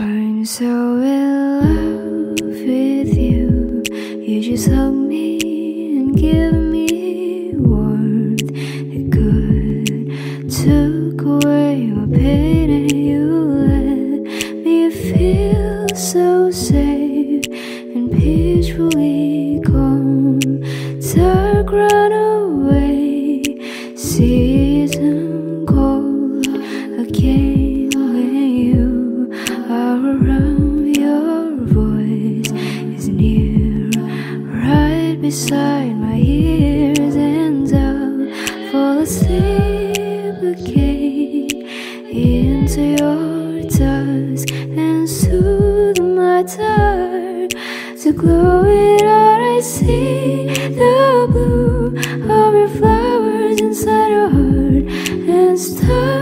I'm so in love with you. You just hug me and give me warmth. It could took away my pain and you let me feel so safe and peacefully calm. Dark run and soothe my tired. To glow it out, I see the blue of your flowers inside your heart, and stars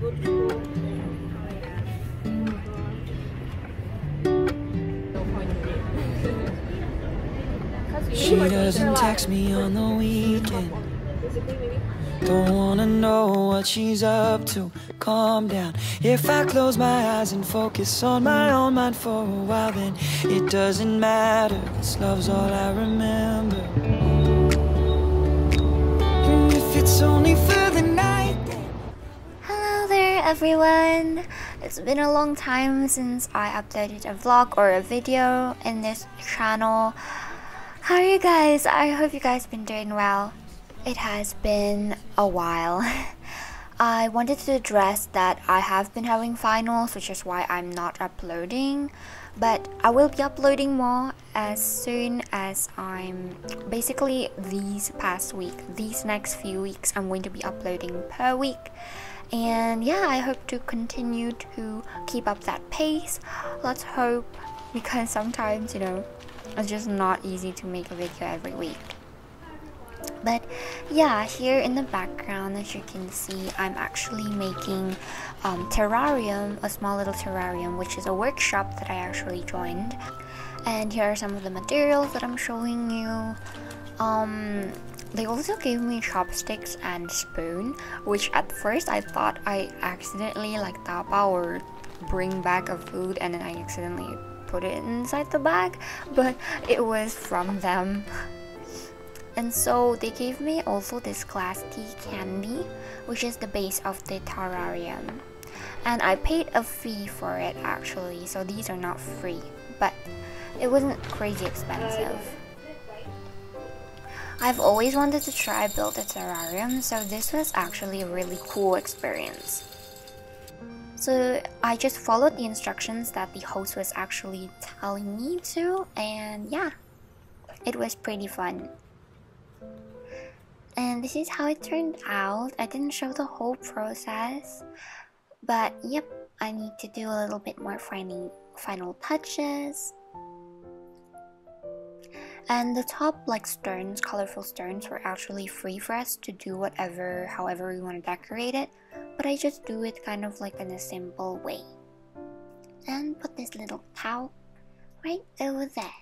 She doesn't text me on the weekend. Don't wanna know what she's up to. Calm down. If I close my eyes and focus on my own mind for a while, then it doesn't matter. This love's all I remember. And if it's only for the everyone! It's been a long time since I uploaded a vlog or a video in this channel. How are you guys? I hope you guys been doing well. It has been a while. I wanted to address that I have been having finals, which is why I'm not uploading. But I will be uploading more as soon as I'm basically these past week, these next few weeks, I'm going to be uploading per week. And yeah, I hope to continue to keep up that pace. Let's hope because sometimes, you know, it's just not easy to make a video every week. But yeah, here in the background, as you can see, I'm actually making um, terrarium, a small little terrarium, which is a workshop that I actually joined. And here are some of the materials that I'm showing you. Um, they also gave me chopsticks and spoon, which at first I thought I accidentally like tapao or bring back a food and then I accidentally put it inside the bag, but it was from them. And so they gave me also this glass tea candy, which is the base of the terrarium. And I paid a fee for it actually, so these are not free, but it wasn't crazy expensive. I've always wanted to try build a terrarium, so this was actually a really cool experience. So I just followed the instructions that the host was actually telling me to, and yeah, it was pretty fun. And this is how it turned out. I didn't show the whole process, but yep, I need to do a little bit more final final touches. And the top like stones, colorful stones were actually free for us to do whatever however we want to decorate it, but I just do it kind of like in a simple way. And put this little towel right over there.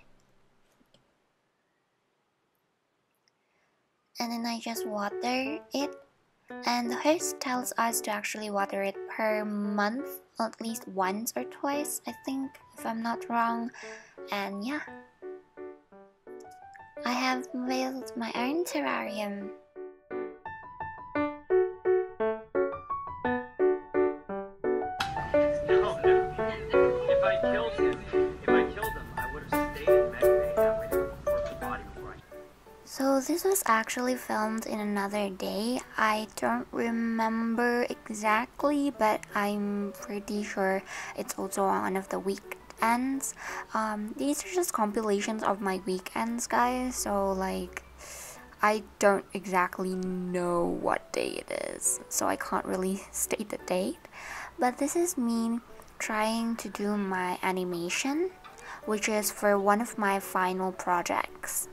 and then I just water it. And the host tells us to actually water it per month, at least once or twice, I think, if I'm not wrong. And yeah, I have built my own terrarium. Way this was actually filmed in another day. I don't remember exactly, but I'm pretty sure it's also on one of the weekends. Um, these are just compilations of my weekends, guys. So, like, I don't exactly know what day it is, so I can't really state the date. But this is me trying to do my animation, which is for one of my final projects.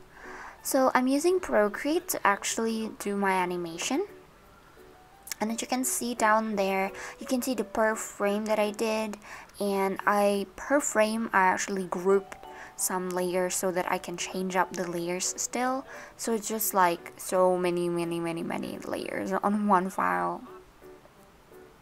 So I'm using Procreate to actually do my animation. And as you can see down there, you can see the per frame that I did. And I, per frame, I actually grouped some layers so that I can change up the layers still. So it's just like so many, many, many, many layers on one file.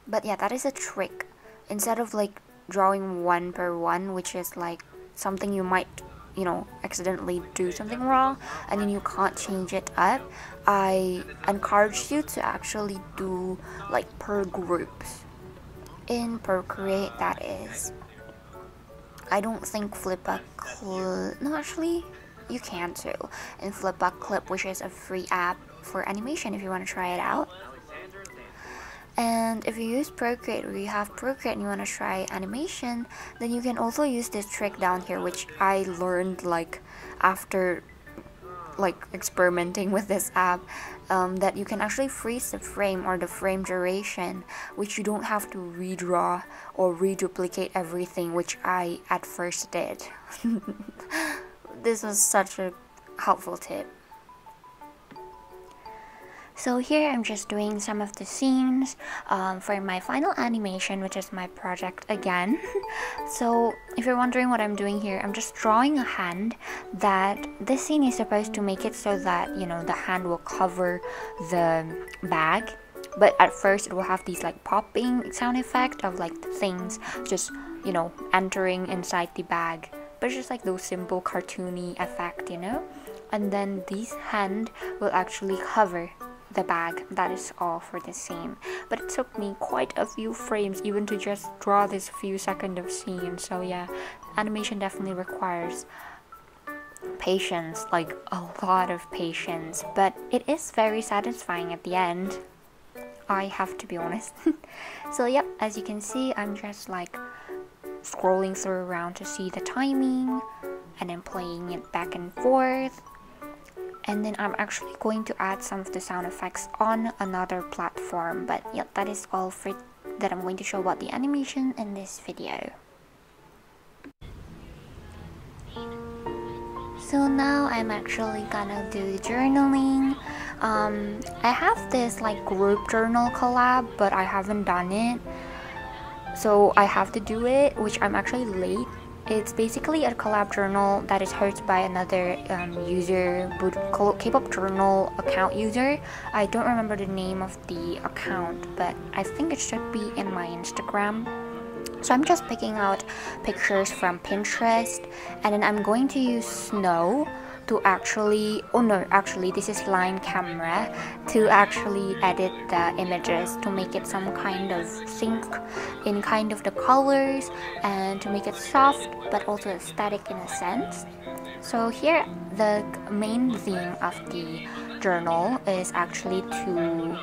But yeah, that is a trick. Instead of like drawing one per one, which is like something you might, you know, accidentally do something wrong and then you can't change it up, I encourage you to actually do like per groups in Procreate that is. I don't think Flippa Clip. No, actually, you can too. In FlipaClip, which is a free app for animation if you want to try it out. And if you use Procreate or you have Procreate and you want to try animation, then you can also use this trick down here, which I learned like after like experimenting with this app um, that you can actually freeze the frame or the frame duration which you don't have to redraw or reduplicate everything which I at first did. This was such a helpful tip so here I'm just doing some of the scenes um, for my final animation, which is my project again. so if you're wondering what I'm doing here, I'm just drawing a hand that this scene is supposed to make it so that, you know, the hand will cover the bag. But at first it will have these like popping sound effect of like things just, you know, entering inside the bag. But it's just like those simple cartoony effect, you know? And then this hand will actually hover the bag that is all for the scene. But it took me quite a few frames even to just draw this few second of scene so yeah animation definitely requires patience like a lot of patience. But it is very satisfying at the end I have to be honest. So yep as you can see I'm just like scrolling through around to see the timing and then playing it back and forth and then I'm actually going to add some of the sound effects on another platform. But yeah that is all for that I'm going to show about the animation in this video. So now I'm actually gonna do journaling. Um, I have this like group journal collab but I haven't done it. So I have to do it which I'm actually late it's basically a collab journal that is hosted by another um, user, K-pop journal account user. I don't remember the name of the account, but I think it should be in my Instagram. So I'm just picking out pictures from Pinterest, and then I'm going to use snow to actually oh no actually this is line camera to actually edit the images to make it some kind of sync in kind of the colors and to make it soft but also aesthetic in a sense so here the main theme of the journal is actually to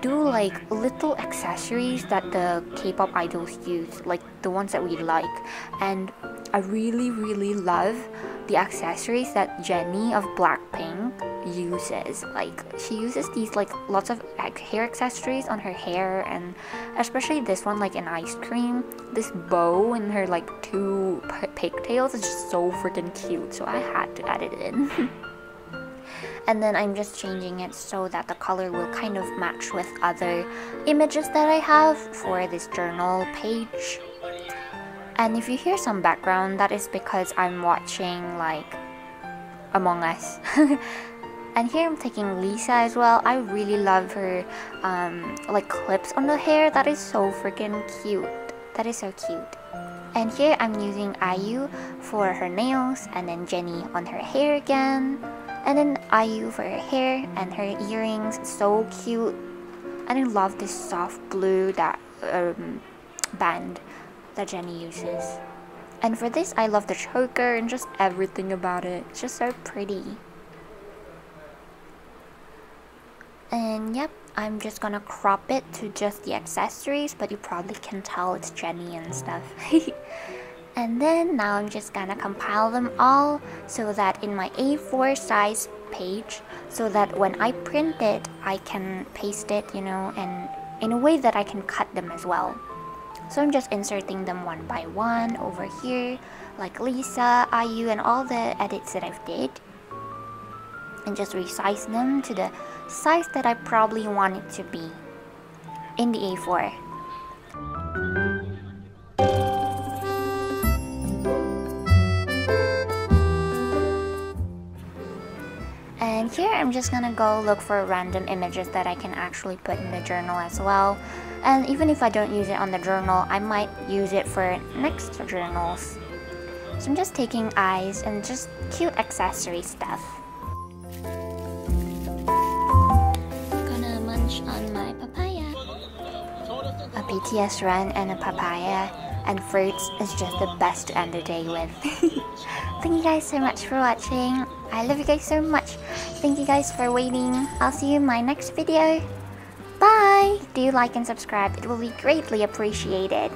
do like little accessories that the K-pop idols use, like the ones that we like. And I really, really love the accessories that Jennie of Blackpink uses. Like she uses these like lots of hair accessories on her hair and especially this one like an ice cream. This bow and her like two pigtails is just so freaking cute. So I had to add it in. and then I'm just changing it so that the color will kind of match with other images that I have for this journal page. And if you hear some background, that is because I'm watching like Among Us. and here I'm taking Lisa as well. I really love her um, like clips on the hair. That is so freaking cute. That is so cute. And here I'm using IU for her nails and then Jennie on her hair again. And then IU for her hair and her earrings. So cute. And I love this soft blue that um, band that Jennie uses. And for this, I love the choker and just everything about it. It's just so pretty. And yep, I'm just gonna crop it to just the accessories, but you probably can tell it's Jennie and stuff. and then now I'm just gonna compile them all so that in my A4 size page, so that when I print it, I can paste it, you know, and in a way that I can cut them as well. So I'm just inserting them one by one over here, like Lisa, IU, and all the edits that I've did. And just resize them to the size that I probably want it to be in the A4. Here I'm just gonna go look for random images that I can actually put in the journal as well. And even if I don't use it on the journal, I might use it for next journals. So I'm just taking eyes and just cute accessory stuff. Gonna munch on my papaya. A BTS run and a papaya and fruits is just the best to end the day with. Thank you guys so much for watching. I love you guys so much. Thank you guys for waiting. I'll see you in my next video. Bye! Do like and subscribe. It will be greatly appreciated.